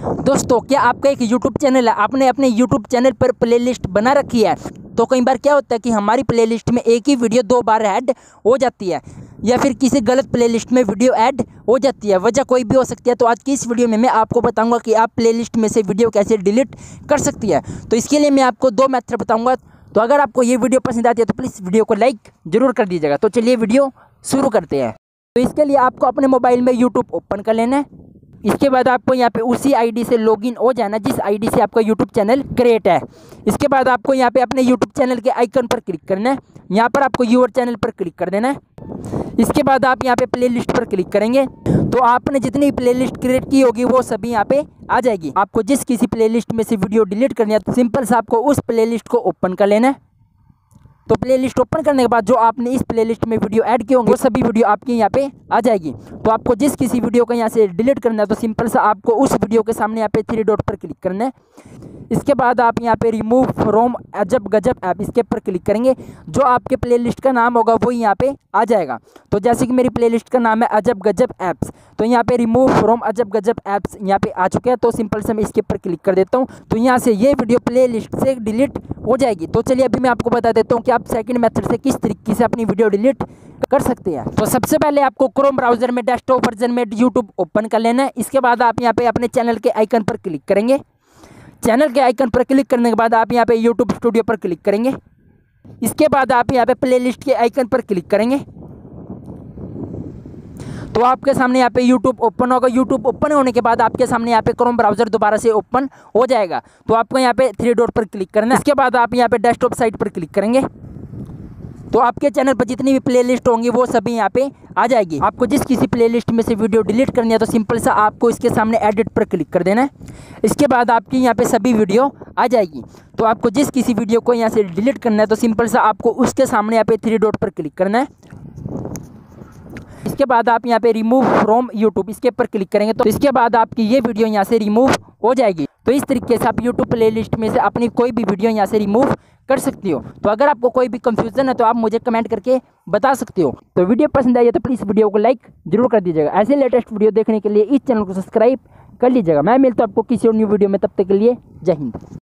दोस्तों, क्या आपका एक यूट्यूब चैनल है? आपने अपने यूट्यूब चैनल पर प्लेलिस्ट बना रखी है? तो कई बार क्या होता है कि हमारी प्लेलिस्ट में एक ही वीडियो दो बार ऐड हो जाती है, या फिर किसी गलत प्लेलिस्ट में वीडियो ऐड हो जाती है। वजह कोई भी हो सकती है। तो आज की इस वीडियो में मैं आपको बताऊँगा कि आप प्लेलिस्ट में से वीडियो कैसे डिलीट कर सकती है। तो इसके लिए मैं आपको दो मैथड बताऊँगा। तो अगर आपको ये वीडियो पसंद आती है तो प्लीज़ वीडियो को लाइक ज़रूर कर दीजिएगा। तो चलिए वीडियो शुरू करते हैं। तो इसके लिए आपको अपने मोबाइल में यूट्यूब ओपन कर लेना है। इसके बाद आपको यहाँ पे उसी आईडी से लॉगिन हो जाना, जिस आईडी से आपका यूट्यूब चैनल क्रिएट है। इसके बाद आपको यहाँ पे अपने यूट्यूब चैनल के आइकन पर क्लिक करना है। यहाँ पर आपको यूर चैनल पर क्लिक कर देना है। इसके बाद आप यहाँ पे प्लेलिस्ट पर क्लिक करेंगे तो आपने जितनी प्लेलिस्ट क्रिएट की होगी, वो सभी यहाँ पे आ जाएगी। आपको जिस किसी प्लेलिस्ट में से वीडियो डिलीट करनी है तो सिंपल से आपको उस प्लेलिस्ट को ओपन कर लेना है। तो प्लेलिस्ट ओपन करने के बाद जो आपने इस प्लेलिस्ट में वीडियो ऐड किए होंगे, वो सभी वीडियो आपके यहाँ पे आ जाएगी। तो आपको जिस किसी वीडियो को यहाँ से डिलीट करना है तो सिंपल सा आपको उस वीडियो के सामने यहाँ पे थ्री डॉट पर क्लिक करना है। इसके बाद आप यहाँ पे रिमूव फ्रॉम अजब गजब ऐप इसके पर क्लिक करेंगे। जो आपके प्लेलिस्ट का नाम होगा, वो यहाँ पे आ जाएगा। तो जैसे कि मेरी प्लेलिस्ट का नाम है अजब गजब ऐप्स तो यहाँ पे रिमूव फ्रॉम अजब गजब ऐप्स यहाँ पे आ चुके हैं तो सिंपल से मैं इसके ऊपर क्लिक कर देता हूँ। तो यहाँ से ये वीडियो प्ले से डिलीट हो जाएगी। तो चलिए अभी मैं आपको बता देता हूँ कि आप सेकंड मेथड से किस तरीके से अपनी वीडियो डिलीट कर सकते हैं। तो सबसे पहले आपको क्रोम ब्राउज़र में डेस्कटॉप वर्जन में यूट्यूब ओपन कर लेना है। इसके बाद आप यहाँ पे अपने चैनल के आइकन पर क्लिक करेंगे। चैनल के आइकन पर क्लिक करने के बाद आप यहाँ पे यूट्यूब स्टूडियो पर क्लिक करेंगे। इसके बाद आप यहाँ पे प्लेलिस्ट के आइकन पर क्लिक करेंगे। तो आपके सामने यहाँ पे YouTube ओपन होगा। YouTube ओपन होने के बाद आपके सामने यहाँ पे क्रोम ब्राउज़र दोबारा से ओपन हो जाएगा। तो आपको यहाँ पे थ्री डॉट पर क्लिक करना है। इसके बाद आप यहाँ पे डेस्कटॉप साइट पर क्लिक करेंगे। तो आपके चैनल पर जितनी भी प्लेलिस्ट होंगी, वो सभी यहाँ पे आ जाएगी। आपको जिस किसी प्लेलिस्ट में से वीडियो डिलीट करनी है तो सिंपल सा आपको इसके सामने एडिट पर क्लिक कर देना है। इसके बाद आपकी यहाँ पे सभी वीडियो आ जाएगी। तो आपको जिस किसी वीडियो को यहाँ से डिलीट करना है तो सिंपल सा आपको उसके सामने यहाँ पे थ्री डॉट पर क्लिक करना है। इसके बाद आप यहाँ पे रिमूव फ्रॉम यूट्यूब इसके ऊपर क्लिक करेंगे तो इसके बाद आपकी ये वीडियो यहाँ से रिमूव हो जाएगी। तो इस तरीके से आप यूट्यूब प्लेलिस्ट में से अपनी कोई भी वीडियो यहाँ से रिमूव कर सकती हो। तो अगर आपको कोई भी कंफ्यूजन है तो आप मुझे कमेंट करके बता सकते हो। तो वीडियो पसंद आई है तो प्लीज़ वीडियो को लाइक ज़रूर कर दीजिएगा। ऐसे लेटेस्ट वीडियो देखने के लिए इस चैनल को सब्सक्राइब कर लीजिएगा। मैं मिलता हूँ आपको किसी और न्यू वीडियो में, तब तक के लिए जय हिंद।